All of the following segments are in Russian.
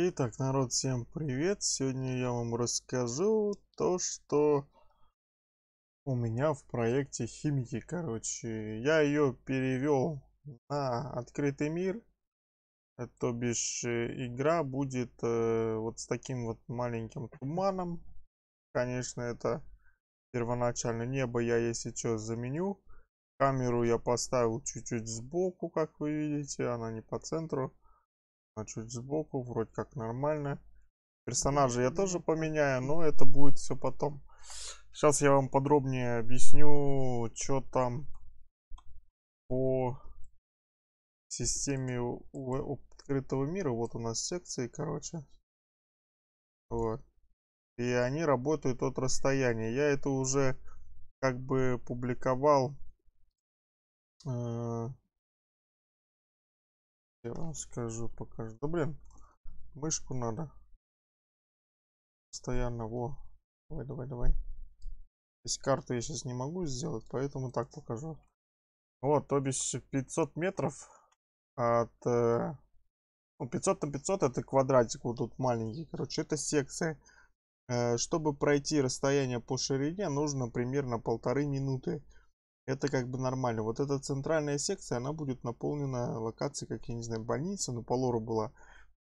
Итак, народ, всем привет! Сегодня я вам расскажу то, что у меня в проекте химики, короче. Я ее перевел на открытый мир. То бишь, э, игра будет э, вот с таким вот маленьким туманом. Конечно, это первоначально небо я, если что, заменю. Камеру я поставил чуть-чуть сбоку, как вы видите, она не по центру а чуть сбоку, вроде как нормально. Персонажа я тоже поменяю, но это будет все потом. Сейчас я вам подробнее объясню, что там по системе открытого мира. Вот у нас секции, короче. Вот. И они работают от расстояния. Я это уже как бы публиковал э, я вам скажу, покажу. Да блин, мышку надо. Постоянно, во. Давай, давай, давай. Здесь карту я сейчас не могу сделать, поэтому так покажу. Вот, то бишь 500 метров от... Э, ну, 500 на 500 это квадратик вот тут маленький. Короче, это секция. Э, чтобы пройти расстояние по ширине, нужно примерно полторы минуты это как бы нормально. Вот эта центральная секция, она будет наполнена локацией, как, я не знаю, больница, но по лору была.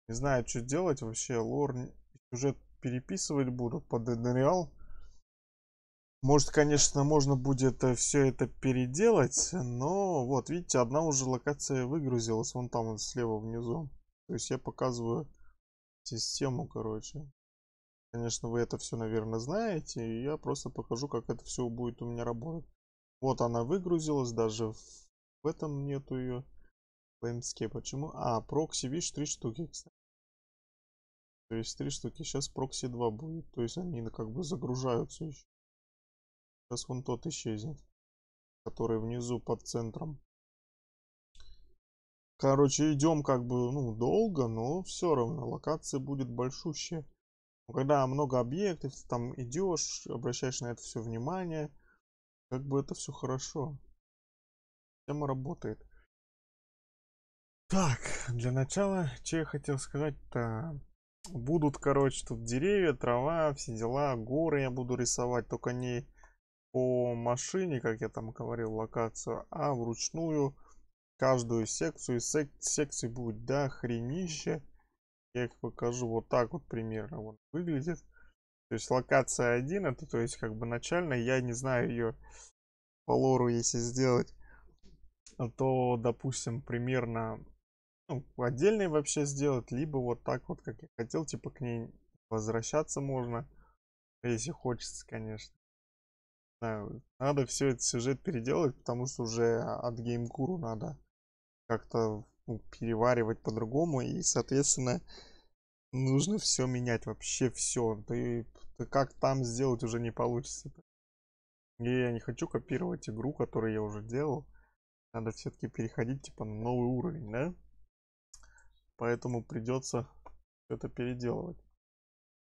Не знаю, что делать вообще. Лор сюжет переписывать будут под Реал. Может, конечно, можно будет э, все это переделать, но вот, видите, одна уже локация выгрузилась, вон там вот слева внизу. То есть я показываю систему, короче. Конечно, вы это все, наверное, знаете, и я просто покажу, как это все будет у меня работать. Вот она выгрузилась, даже в этом нету ее. PMSK, почему? А, прокси, видишь, три штуки, кстати. То есть три штуки. Сейчас прокси 2 будет. То есть они как бы загружаются еще. Сейчас вон тот исчезнет. Который внизу под центром. Короче, идем как бы, ну, долго, но все равно. Локация будет большущая. Когда много объектов, там идешь, обращаешь на это все внимание как бы это все хорошо. Тема работает. Так, для начала, что я хотел сказать-то. Будут, короче, тут деревья, трава, все дела, горы я буду рисовать, только не по машине, как я там говорил, локацию, а вручную каждую секцию. Сек секций будет до хренище. Я их покажу вот так вот примерно вот выглядит. То есть локация 1, это то есть как бы начальная, я не знаю ее по лору если сделать, то, допустим, примерно ну, отдельный вообще сделать, либо вот так вот, как я хотел, типа к ней возвращаться можно, если хочется, конечно. Надо все этот сюжет переделать, потому что уже от геймкуру надо как-то ну, переваривать по-другому, и, соответственно, нужно все менять, вообще все. Ты, ты как там сделать уже не получится. И я не хочу копировать игру, которую я уже делал. Надо все-таки переходить типа на новый уровень, да? Поэтому придется это переделывать.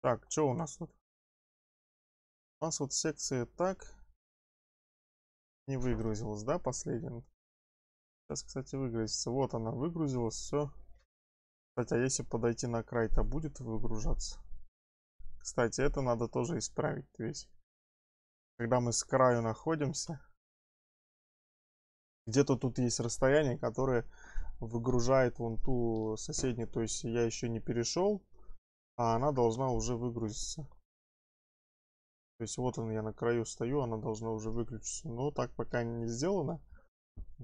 Так, что у нас тут? У нас вот секция так не выгрузилась, да, последняя? Сейчас, кстати, выгрузится. Вот она выгрузилась, все. Кстати, а если подойти на край, то будет выгружаться. Кстати, это надо тоже исправить. То есть, когда мы с краю находимся, где-то тут есть расстояние, которое выгружает вон ту соседнюю. То есть я еще не перешел, а она должна уже выгрузиться. То есть вот он, я на краю стою, она должна уже выключиться. Но так пока не сделано,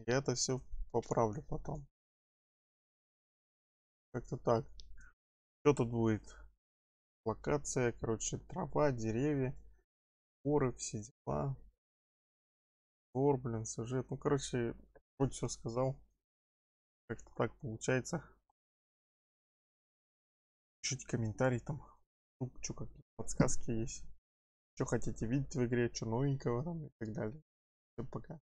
я это все поправлю потом. Как-то так. Что тут будет? Локация, короче, трава, деревья, горы, все дела. Гор, блин, сюжет. Ну, короче, вроде все сказал. Как-то так получается. Пишите комментарий там. Что какие подсказки есть. Что хотите видеть в игре, что новенького там и так далее. Всем пока.